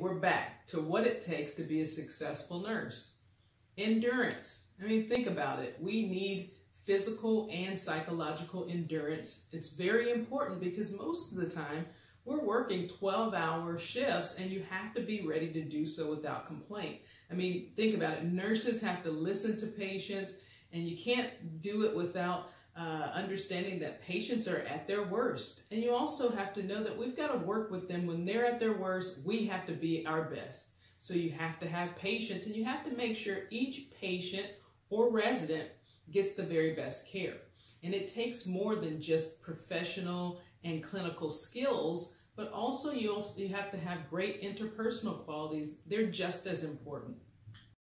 we're back to what it takes to be a successful nurse. Endurance. I mean, think about it. We need physical and psychological endurance. It's very important because most of the time we're working 12 hour shifts and you have to be ready to do so without complaint. I mean, think about it. Nurses have to listen to patients and you can't do it without uh, understanding that patients are at their worst. And you also have to know that we've got to work with them when they're at their worst. We have to be our best. So you have to have patience and you have to make sure each patient or resident gets the very best care. And it takes more than just professional and clinical skills, but also you, also, you have to have great interpersonal qualities. They're just as important.